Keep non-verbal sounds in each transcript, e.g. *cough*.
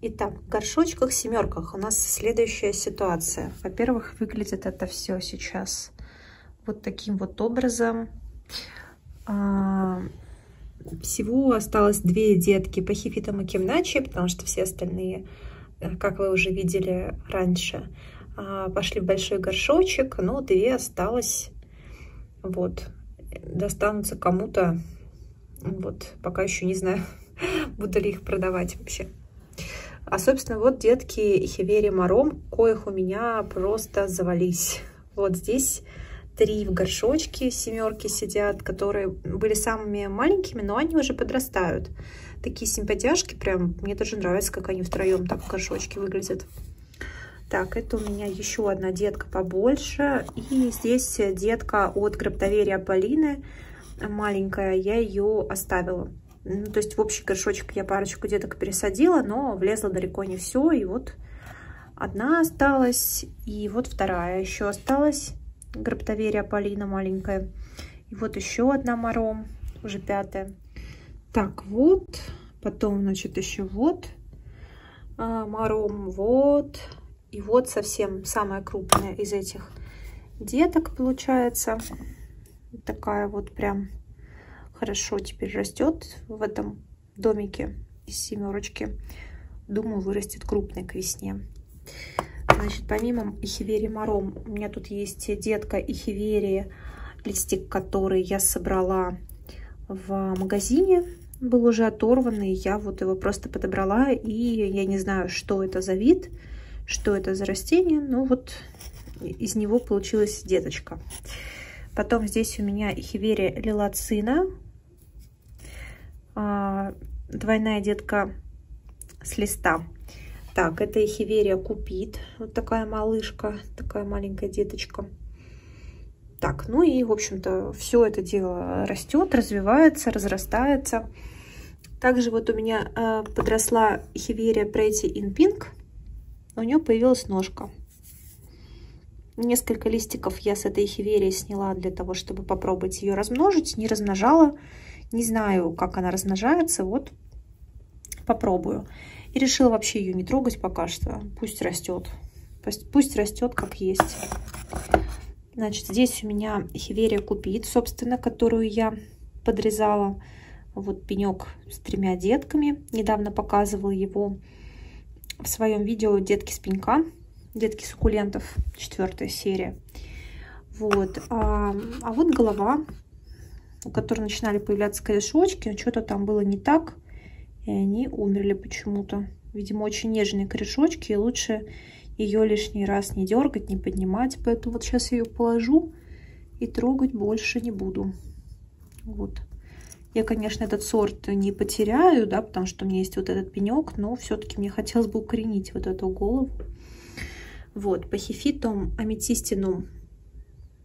Итак, в горшочках, семерках у нас следующая ситуация. Во-первых, выглядит это все сейчас вот таким вот образом. А, всего осталось две детки по хифитам и кимначи, потому что все остальные, э, как вы уже видели раньше, а, пошли в большой горшочек, но две осталось. Вот, достанутся кому-то. Вот, пока еще не знаю, *laughs* буду ли их продавать вообще. А, собственно, вот детки Хивери Маром, коих у меня просто завались. Вот здесь три в горшочке, семерки сидят, которые были самыми маленькими, но они уже подрастают. Такие симпатяшки прям, мне даже нравится, как они втроем так в горшочке выглядят. Так, это у меня еще одна детка побольше. И здесь детка от Граптоверия Полины, маленькая, я ее оставила. Ну, то есть в общий горшочек я парочку деток пересадила, но влезла далеко не все. И вот одна осталась, и вот вторая еще осталась. Граптоверия Полина маленькая. И вот еще одна мором, уже пятая. Так, вот. Потом, значит, еще вот а, мором, вот. И вот совсем самая крупная из этих деток получается. Такая вот прям хорошо теперь растет в этом домике из семерочки. Думаю, вырастет крупной к весне. Значит, помимо ихиверии маром, у меня тут есть детка ихиверии, листик, который я собрала в магазине. Был уже оторванный, я вот его просто подобрала, и я не знаю, что это за вид, что это за растение, но вот из него получилась деточка. Потом здесь у меня ихиверия лилацина, двойная детка с листа. Так, это Эхиверия Купит. Вот такая малышка, такая маленькая деточка. Так, ну и, в общем-то, все это дело растет, развивается, разрастается. Также вот у меня э, подросла Хиверия Pretty Pink. У нее появилась ножка. Несколько листиков я с этой хиверии сняла для того, чтобы попробовать ее размножить. Не размножала. Не знаю, как она размножается. Вот попробую. И решила вообще ее не трогать пока что. Пусть растет. Пусть, растет как есть. Значит, здесь у меня хиверия купит, собственно, которую я подрезала. Вот пенек с тремя детками. Недавно показывала его в своем видео «Детки с пенька». «Детки суккулентов», четвертая серия. Вот. А, а вот голова, у которой начинали появляться корешочки. Что-то там было не так. И они умерли почему-то. Видимо, очень нежные корешочки. И лучше ее лишний раз не дергать, не поднимать. Поэтому вот сейчас я ее положу и трогать больше не буду. Вот. Я, конечно, этот сорт не потеряю, да, потому что у меня есть вот этот пенек, но все-таки мне хотелось бы укоренить вот эту голову. Вот, пахифитум аметистинум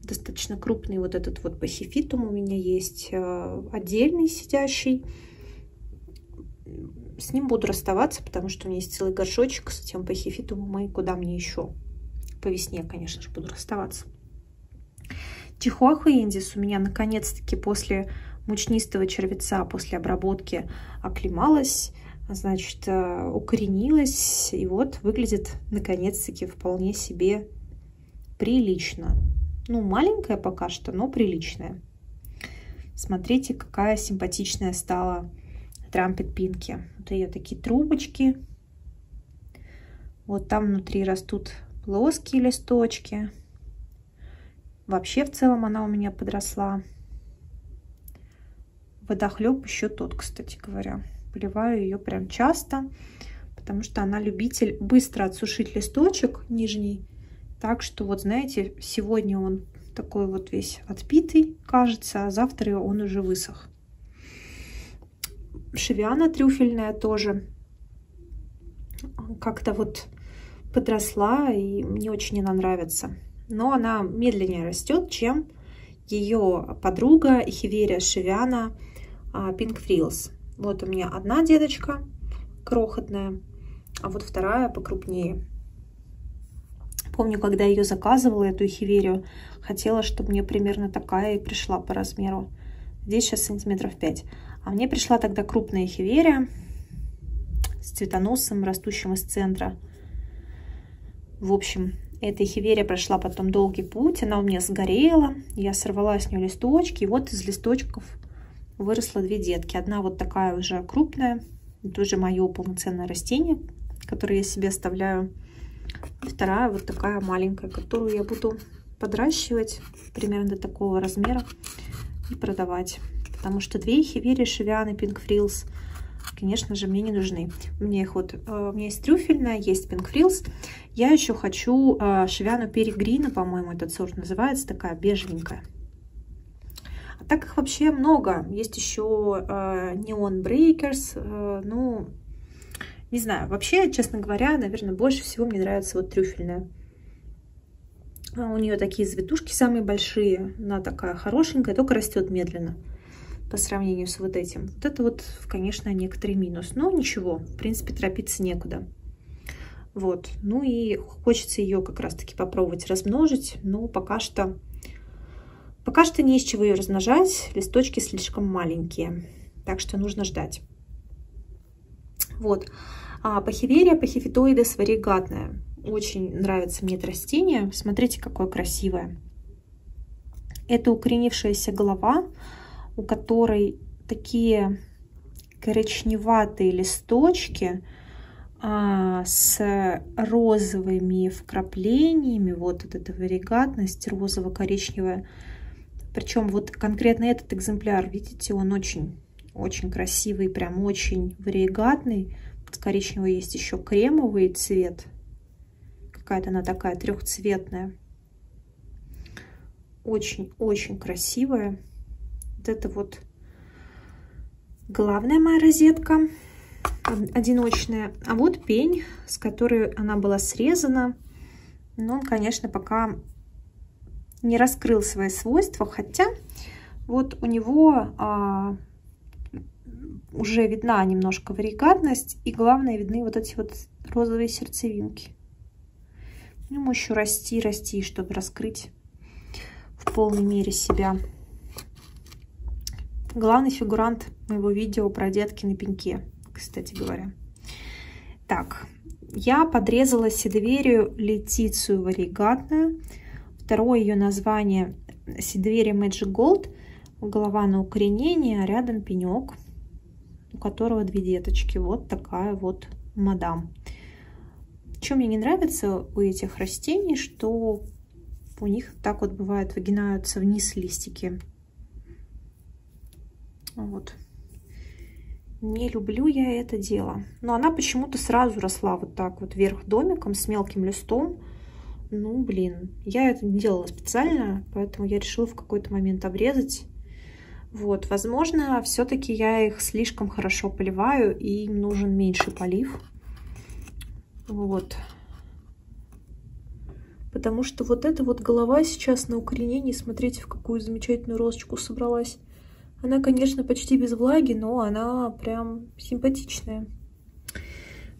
достаточно крупный вот этот вот пахифитум у меня есть э, отдельный сидящий с ним буду расставаться, потому что у меня есть целый горшочек с этим пахифитумом, и куда мне еще? По весне, конечно же, буду расставаться. Чихуахуа индис у меня наконец-таки после мучнистого червеца, после обработки оклемалась, значит, э, укоренилась, и вот выглядит наконец-таки вполне себе прилично. Ну, маленькая пока что, но приличная. Смотрите, какая симпатичная стала Трампет Пинки. Вот ее такие трубочки. Вот там внутри растут плоские листочки. Вообще в целом она у меня подросла. Водохлеб еще тот, кстати говоря. Поливаю ее прям часто, потому что она любитель быстро отсушить листочек нижний. Так что вот знаете, сегодня он такой вот весь отпитый, кажется, а завтра он уже высох шевиана трюфельная тоже как-то вот подросла, и мне очень она нравится. Но она медленнее растет, чем ее подруга Хиверия Шевиана Pink Frills. Вот у меня одна деточка крохотная, а вот вторая покрупнее. Помню, когда ее заказывала, эту хиверию, хотела, чтобы мне примерно такая и пришла по размеру. Здесь сейчас сантиметров 5. А мне пришла тогда крупная хиверия с цветоносом, растущим из центра. В общем, эта хиверия прошла потом долгий путь, она у меня сгорела, я сорвала с нее листочки, и вот из листочков выросло две детки. Одна вот такая уже крупная, это уже мое полноценное растение, которое я себе оставляю. Вторая вот такая маленькая, которую я буду подращивать примерно до такого размера и продавать. Потому что две хиверии, шевианы, пинк фрилс, конечно же, мне не нужны. У меня их вот, э, у меня есть трюфельная, есть пинк фрилс. Я еще хочу э, шевяну перегрина, по-моему, этот сорт называется, такая бежевенькая. А так их вообще много. Есть еще э, Neon ну, не знаю, вообще, честно говоря, наверное, больше всего мне нравится вот трюфельная. У нее такие завитушки самые большие. Она такая хорошенькая, только растет медленно по сравнению с вот этим. Вот это вот, конечно, некоторый минус. Но ничего, в принципе, торопиться некуда. Вот. Ну и хочется ее как раз-таки попробовать размножить. Но пока что... Пока что не из чего ее размножать. Листочки слишком маленькие. Так что нужно ждать. Вот. А пахиверия пахифитоидес варигатная. Очень нравится мне это растение. Смотрите, какое красивое. Это укоренившаяся голова, у которой такие коричневатые листочки а, с розовыми вкраплениями. Вот эта варигатность розово-коричневая. Причем вот конкретно этот экземпляр, видите, он очень, очень красивый, прям очень варигатный коричневый есть еще кремовый цвет. Какая-то она такая трехцветная. Очень-очень красивая. Вот это вот главная моя розетка одиночная. А вот пень, с которой она была срезана. Но он, конечно, пока не раскрыл свои свойства, хотя вот у него а, уже видна немножко варикатность. И главное, видны вот эти вот розовые сердцевинки. Ему еще расти, расти, чтобы раскрыть в полной мере себя. Главный фигурант моего видео про детки на пеньке, кстати говоря. Так, я подрезала седверию летицию варигатную. Второе ее название седверия Magic Gold. Голова на укоренение, а рядом пенек которого две деточки. Вот такая вот мадам. Что мне не нравится у этих растений, что у них так вот бывает выгинаются вниз листики. Вот. Не люблю я это дело. Но она почему-то сразу росла вот так вот вверх домиком с мелким листом. Ну, блин, я это не делала специально, поэтому я решила в какой-то момент обрезать. Вот, возможно, все-таки я их слишком хорошо поливаю, и им нужен меньше полив. Вот. Потому что вот эта вот голова сейчас на укоренении, смотрите, в какую замечательную розочку собралась. Она, конечно, почти без влаги, но она прям симпатичная.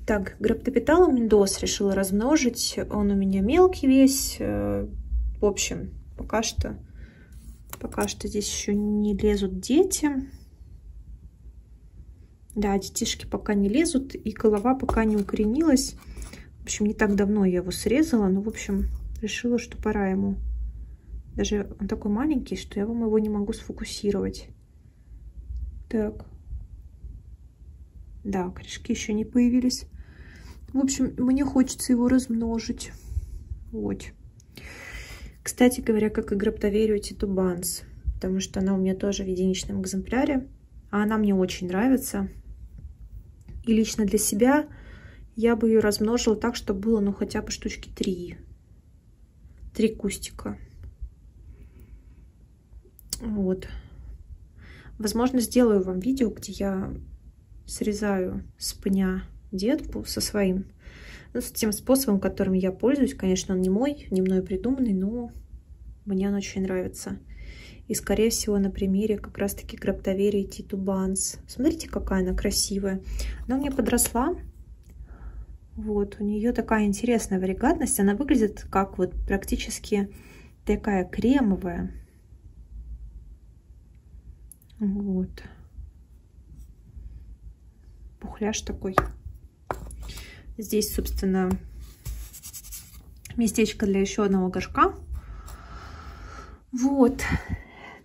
Так, граптопитал Мендос решила размножить. Он у меня мелкий весь. Э, в общем, пока что Пока что здесь еще не лезут дети. Да, детишки пока не лезут, и голова пока не укоренилась. В общем, не так давно я его срезала, но, в общем, решила, что пора ему. Даже он такой маленький, что я вам его не могу сфокусировать. Так. Да, корешки еще не появились. В общем, мне хочется его размножить. Вот. Кстати говоря, как и граптоверию титубанс, потому что она у меня тоже в единичном экземпляре, а она мне очень нравится. И лично для себя я бы ее размножила так, чтобы было ну хотя бы штучки три. Три кустика. Вот. Возможно, сделаю вам видео, где я срезаю с пня детку со своим ну, с тем способом, которым я пользуюсь, конечно, он не мой, не мной придуманный, но мне он очень нравится. И, скорее всего, на примере как раз-таки граптоверии титубанс. Смотрите, какая она красивая. Она меня подросла. Вот, у нее такая интересная варигатность. Она выглядит как вот практически такая кремовая. Вот. Пухляж такой Здесь, собственно, местечко для еще одного горшка. Вот.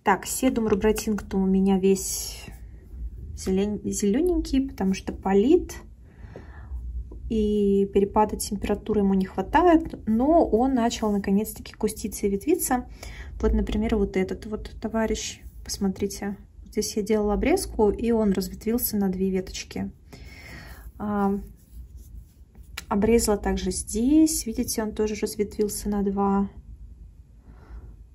Так, седум рубратинг-то у меня весь зелен... зелененький, потому что полит. И перепада температуры ему не хватает. Но он начал наконец-таки куститься и ветвиться. Вот, например, вот этот вот товарищ. Посмотрите. Здесь я делала обрезку, и он разветвился на две веточки. Обрезала также здесь. Видите, он тоже разветвился на два.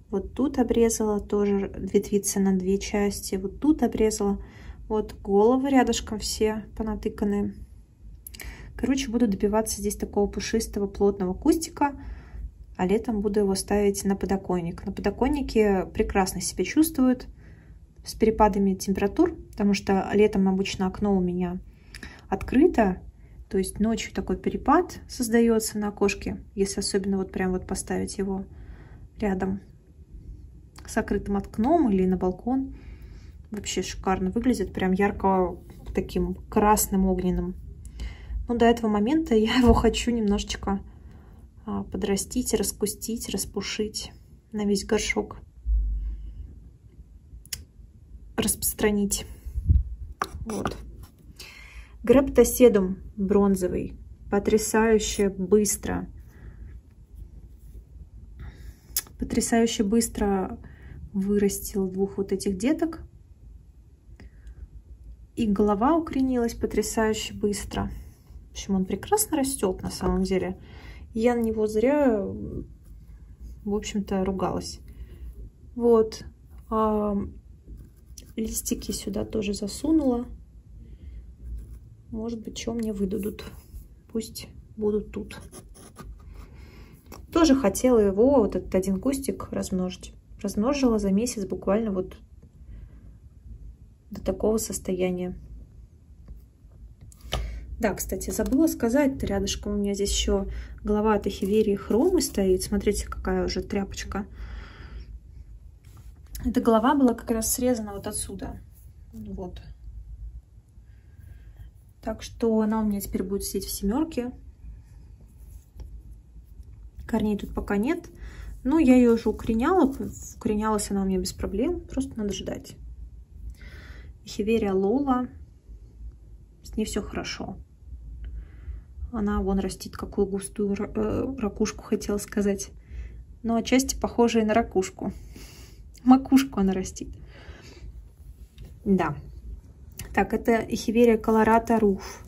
Вот тут обрезала, тоже ветвится на две части. Вот тут обрезала. Вот головы рядышком все понатыканы. Короче, буду добиваться здесь такого пушистого плотного кустика, а летом буду его ставить на подоконник. На подоконнике прекрасно себя чувствует с перепадами температур, потому что летом обычно окно у меня открыто, то есть ночью такой перепад создается на окошке, если особенно вот прям вот поставить его рядом с закрытым окном или на балкон. Вообще шикарно выглядит, прям ярко таким красным огненным. Но до этого момента *laughs* я его хочу немножечко а, подрастить, распустить, распушить на весь горшок. Распространить. Вот. Граптоседум бронзовый. Потрясающе быстро. Потрясающе быстро вырастил двух вот этих деток. И голова укоренилась потрясающе быстро. В общем, он прекрасно растет на самом деле. Я на него зря, в общем-то, ругалась. Вот. Листики сюда тоже засунула. Может быть, что мне выдадут. Пусть будут тут. Тоже хотела его, вот этот один кустик, размножить. Размножила за месяц буквально вот до такого состояния. Да, кстати, забыла сказать, рядышком у меня здесь еще голова от эхиверии хромы стоит. Смотрите, какая уже тряпочка. Эта голова была как раз срезана вот отсюда. Вот. Так что она у меня теперь будет сидеть в семерке. Корней тут пока нет. Но я ее уже укореняла. Укоренялась она у меня без проблем. Просто надо ждать. Хиверия Лола. С ней все хорошо. Она вон растит какую густую э, ракушку, хотела сказать. Но отчасти похожая на ракушку. *laughs* Макушку она растит. Да. Так, это Эхиверия колората руф,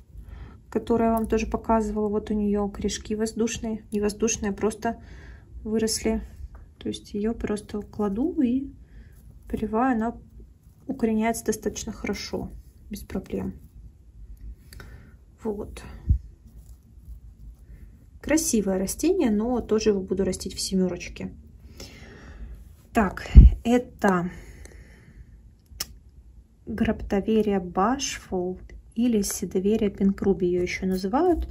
я вам тоже показывала. Вот у нее корешки воздушные, не воздушные, а просто выросли. То есть ее просто кладу и поливаю, она укореняется достаточно хорошо, без проблем. Вот. Красивое растение, но тоже его буду растить в семерочке. Так, это Граптоверия башфол или Седоверия пинкруби ее еще называют.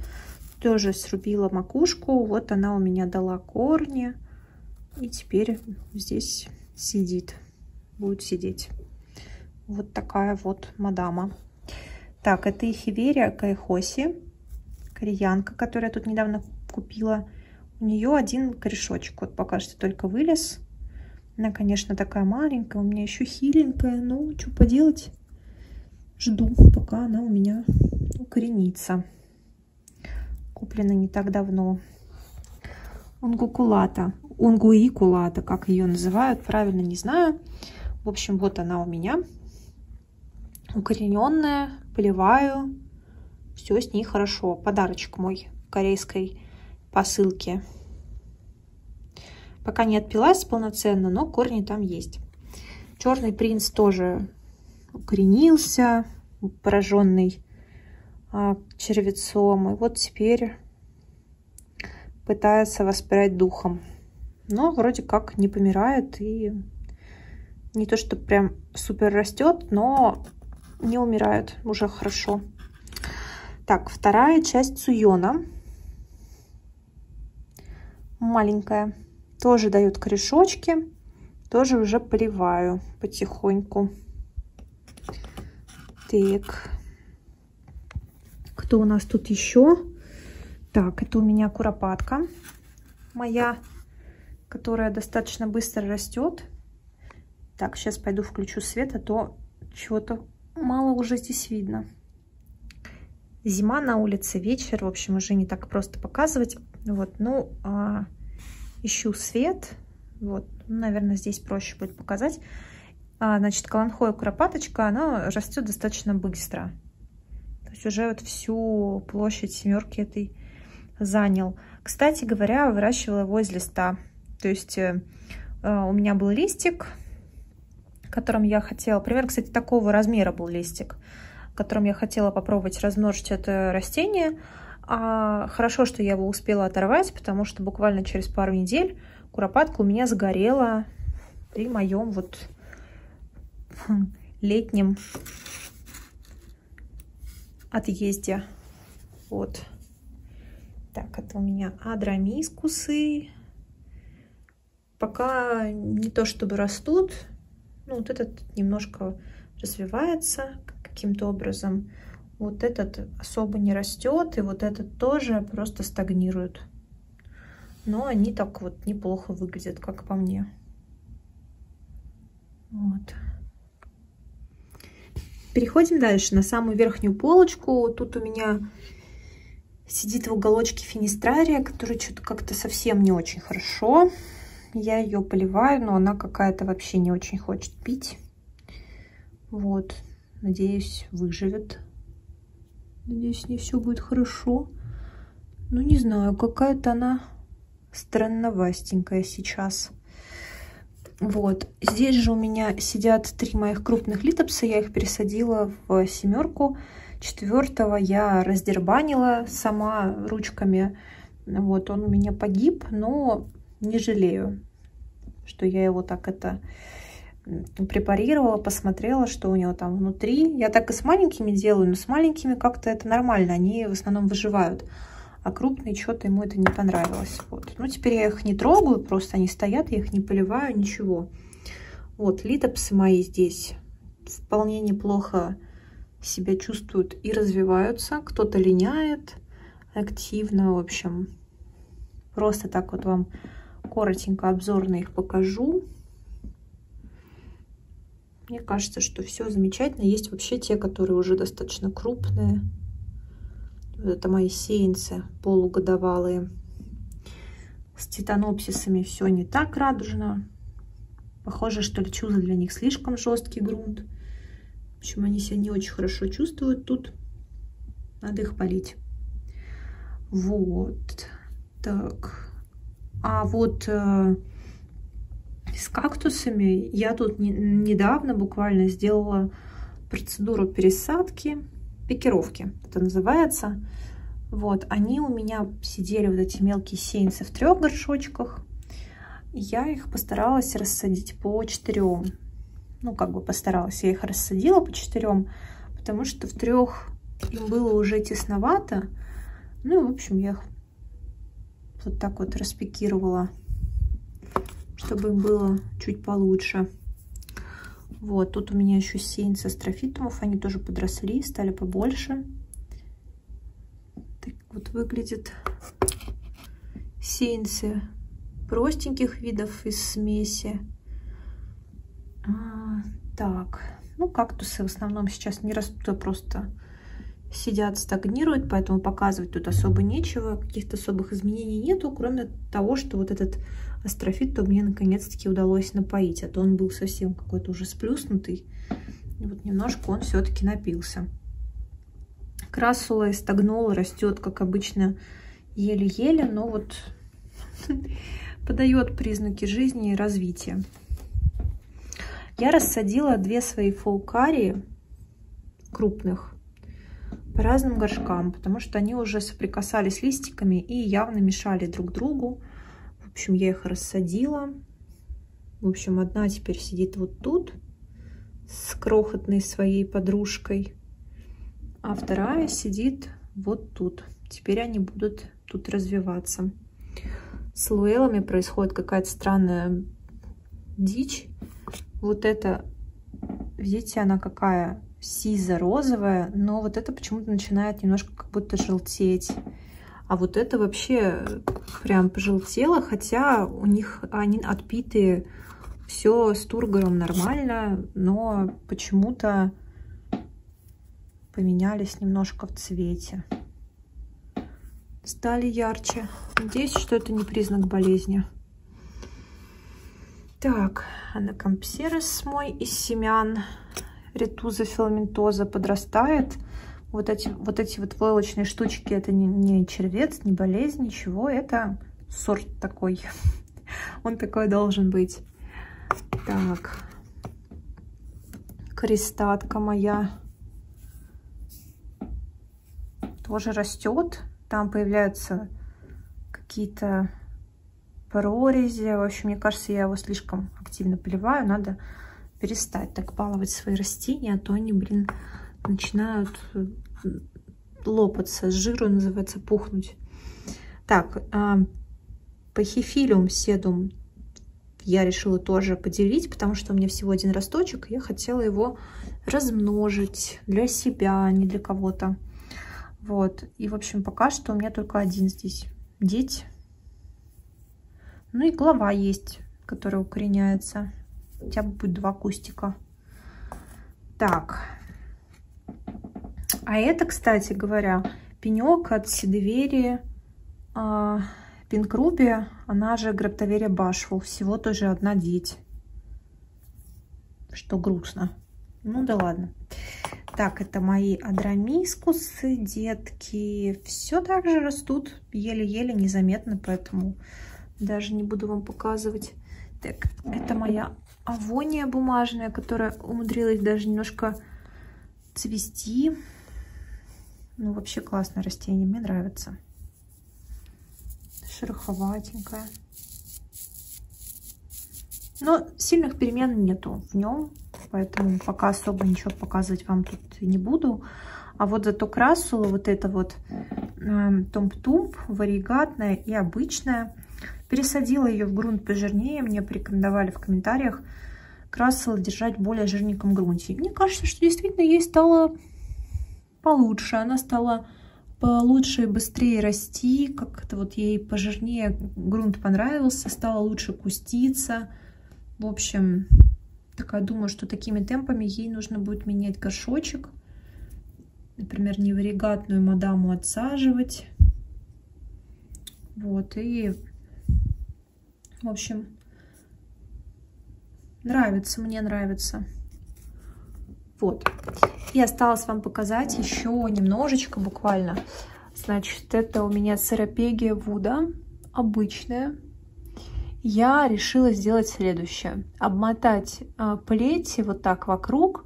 Тоже срубила макушку. Вот она у меня дала корни. И теперь здесь сидит. Будет сидеть. Вот такая вот мадама. Так, это Ихиверия кайхоси. Кореянка, которую я тут недавно купила. У нее один корешочек. Вот пока что только вылез. Она, конечно, такая маленькая, у меня еще хиленькая, но что поделать, жду, пока она у меня укоренится. Куплена не так давно. Унгукулата, унгуикулата, как ее называют, правильно не знаю. В общем, вот она у меня, укорененная, поливаю, все с ней хорошо. Подарочек мой корейской посылке. Пока не отпилась полноценно, но корни там есть. Черный принц тоже укоренился, пораженный а, червецом. И вот теперь пытается воспрять духом. Но вроде как не помирает и не то, что прям супер растет, но не умирает уже хорошо. Так, вторая часть цуйона. Маленькая тоже дают корешочки. Тоже уже поливаю потихоньку. Так. Кто у нас тут еще? Так, это у меня куропатка моя, которая достаточно быстро растет. Так, сейчас пойду включу свет, а то чего-то мало уже здесь видно. Зима на улице, вечер, в общем, уже не так просто показывать. Вот, ну, а, ищу свет. Вот, ну, наверное, здесь проще будет показать. А, значит, каланхоя куропаточка, она растет достаточно быстро. То есть уже вот всю площадь семерки этой занял. Кстати говоря, выращивала его из листа. То есть э, у меня был листик, которым я хотела... Примерно, кстати, такого размера был листик, которым я хотела попробовать размножить это растение. А хорошо, что я его успела оторвать, потому что буквально через пару недель куропатка у меня сгорела при моем вот *laughs* летнем отъезде. Вот. Так, это у меня адрамискусы. Пока не то чтобы растут. Ну, вот этот немножко развивается каким-то образом. Вот этот особо не растет. И вот этот тоже просто стагнирует. Но они так вот неплохо выглядят, как по мне. Вот. Переходим дальше на самую верхнюю полочку. Тут у меня сидит в уголочке финистрария, которая что-то как-то совсем не очень хорошо. Я ее поливаю, но она какая-то вообще не очень хочет пить. Вот. Надеюсь, выживет. Надеюсь, с ней все будет хорошо. Ну, не знаю, какая-то она странновастенькая сейчас. Вот. Здесь же у меня сидят три моих крупных литопса. Я их пересадила в семерку. Четвертого я раздербанила сама ручками. Вот, он у меня погиб, но не жалею, что я его так это препарировала, посмотрела, что у него там внутри. Я так и с маленькими делаю, но с маленькими как-то это нормально, они в основном выживают. А крупные что-то ему это не понравилось. Вот. Ну, теперь я их не трогаю, просто они стоят, я их не поливаю, ничего. Вот, литопсы мои здесь вполне неплохо себя чувствуют и развиваются. Кто-то линяет активно, в общем. Просто так вот вам коротенько обзорно их покажу. Мне кажется, что все замечательно. Есть вообще те, которые уже достаточно крупные. Это мои сеянцы полугодовалые. С титанопсисами все не так радужно. Похоже, что лечуза для них слишком жесткий грунт. В общем, они себя не очень хорошо чувствуют тут. Надо их полить. Вот. Так. А вот э, с кактусами я тут не, недавно буквально сделала процедуру пересадки, пикировки это называется. Вот, они у меня сидели, вот эти мелкие сеянцы, в трех горшочках. Я их постаралась рассадить по четырем ну, как бы постаралась. Я их рассадила по четырем, потому что в трех им было уже тесновато. Ну, в общем, я их вот так вот распекировала, чтобы им было чуть получше. Вот, тут у меня еще сеянцы астрофитумов, они тоже подросли, стали побольше. Так вот выглядят сеянцы простеньких видов из смеси. А, так, ну кактусы в основном сейчас не растут, а просто сидят, стагнируют, поэтому показывать тут особо нечего, каких-то особых изменений нету, кроме того, что вот этот астрофит то мне наконец-таки удалось напоить, а то он был совсем какой-то уже сплюснутый, и вот немножко он все-таки напился. Красула стагнула, растет, как обычно, еле-еле, но вот *laughs* подает признаки жизни и развития. Я рассадила две свои фаукарии крупных по разным горшкам, потому что они уже соприкасались листиками и явно мешали друг другу. В общем, я их рассадила. В общем, одна теперь сидит вот тут с крохотной своей подружкой, а вторая сидит вот тут. Теперь они будут тут развиваться. С луэлами происходит какая-то странная дичь. Вот это, видите, она какая сизо-розовая, но вот это почему-то начинает немножко как будто желтеть. А вот это вообще прям пожелтело, хотя у них они отпитые, все с тургором нормально, но почему-то поменялись немножко в цвете. Стали ярче. Надеюсь, что это не признак болезни. Так, анакампсерос мой из семян ретуза филаментоза подрастает. Вот эти вот, эти вот войлочные штучки, это не, не червец, не болезнь, ничего. Это сорт такой. *laughs* Он такой должен быть. Так. Крестатка моя тоже растет. Там появляются какие-то прорези. В общем, мне кажется, я его слишком активно поливаю. Надо перестать так баловать свои растения, а то они, блин, начинают э, лопаться, с жиру называется, пухнуть. Так, а, пахифилиум седум я решила тоже поделить, потому что у меня всего один росточек, я хотела его размножить для себя, а не для кого-то. Вот, и, в общем, пока что у меня только один здесь деть. Ну и глава есть, которая укореняется. Хотя бы будет два кустика. Так. А это, кстати говоря, пенек от седоверии э, пинкруби, она же граптоверия башвул. Всего тоже одна деть. Что грустно. Ну да ладно. Так, это мои адрамискусы, детки. Все так же растут, еле-еле, незаметно, поэтому даже не буду вам показывать. Так, это моя авония бумажная, которая умудрилась даже немножко цвести. Ну, вообще классное растение, мне нравится. Шероховатенькое. Но сильных перемен нету в нем, поэтому пока особо ничего показывать вам тут не буду. А вот зато красула вот это вот э, тумп-тумп, варигатная и обычная. Пересадила ее в грунт пожирнее. Мне порекомендовали в комментариях красила держать в более жирненьком грунте. Мне кажется, что действительно ей стало получше. Она стала получше и быстрее расти. Как-то вот ей пожирнее грунт понравился. Стала лучше куститься. В общем, такая думаю, что такими темпами ей нужно будет менять горшочек. Например, неваригатную мадаму отсаживать. Вот, и, в общем, нравится, мне нравится. Вот. И осталось вам показать еще немножечко буквально. Значит, это у меня церапегия Вуда, обычная я решила сделать следующее. Обмотать э, плети вот так вокруг.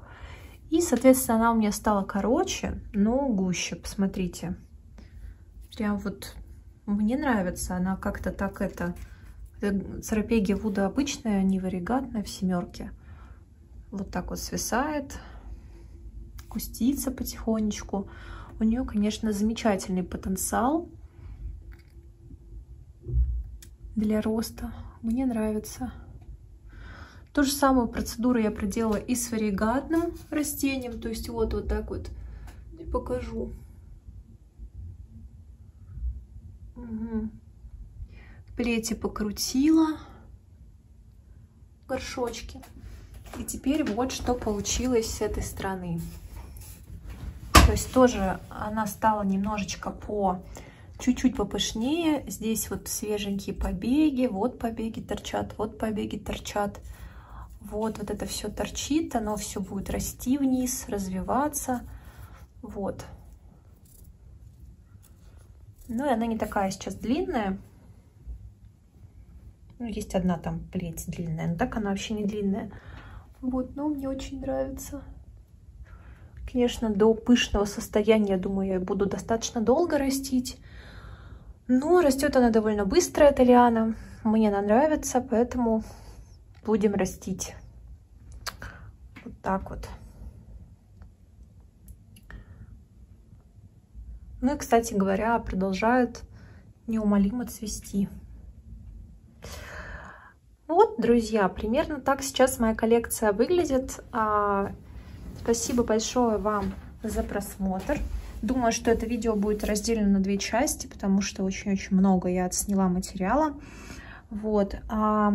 И, соответственно, она у меня стала короче, но гуще. Посмотрите. Прям вот мне нравится. Она как-то так это... Церапегия Вуда обычная, не варигатная, в семерке. Вот так вот свисает. Кустится потихонечку. У нее, конечно, замечательный потенциал для роста. Мне нравится. Ту же самую процедуру я проделала и с варигатным растением. То есть вот, вот так вот покажу. Угу. Плети покрутила горшочки. И теперь вот что получилось с этой стороны. То есть тоже она стала немножечко по чуть-чуть попышнее. Здесь вот свеженькие побеги, вот побеги торчат, вот побеги торчат. Вот, вот это все торчит, оно все будет расти вниз, развиваться. Вот. Ну и она не такая сейчас длинная. Ну, есть одна там плеть длинная, но так она вообще не длинная. Вот, но мне очень нравится. Конечно, до пышного состояния, думаю, я буду достаточно долго растить. Но растет она довольно быстро, эта лиана. Мне она нравится, поэтому будем растить. Вот так вот. Ну и, кстати говоря, продолжают неумолимо цвести. Вот, друзья, примерно так сейчас моя коллекция выглядит. А, спасибо большое вам за просмотр. Думаю, что это видео будет разделено на две части, потому что очень-очень много я отсняла материала. Вот. А...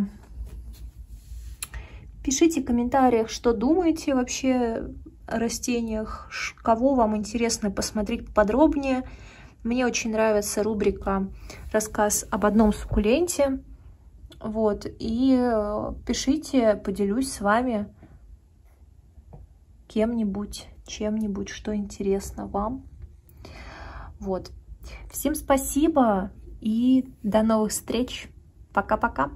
Пишите в комментариях, что думаете вообще о растениях, кого вам интересно посмотреть подробнее. Мне очень нравится рубрика «Рассказ об одном суккуленте». Вот, и э, пишите, поделюсь с вами кем-нибудь, чем-нибудь, что интересно вам. Вот. Всем спасибо и до новых встреч. Пока-пока.